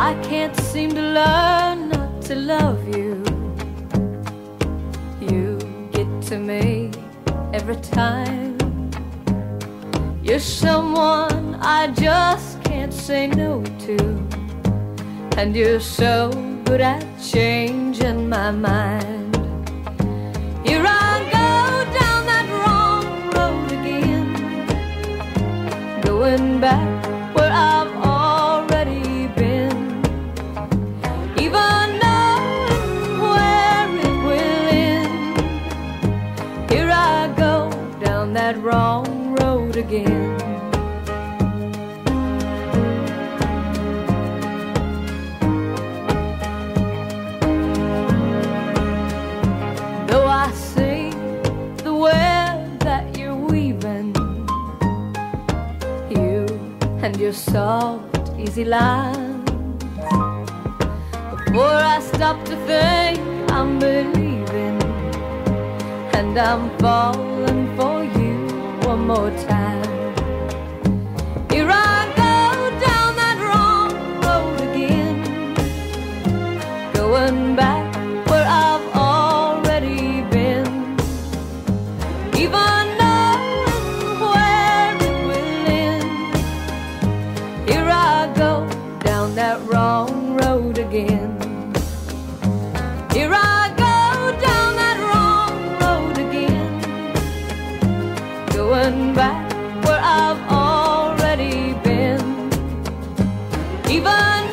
I can't seem to learn not to love you. You get to me every time. You're someone I just can't say no to. And you're so good at changing my mind. Here I go down that wrong road again, going back. That wrong road again. Though I see the web that you're weaving, you and your soft, easy lines. Before I stop to think, I'm believing, and I'm falling more time. Here I go down that wrong road again, going back where I've already been. Even knowing where it will end, here I go down that wrong road again. going back where I've already been. Even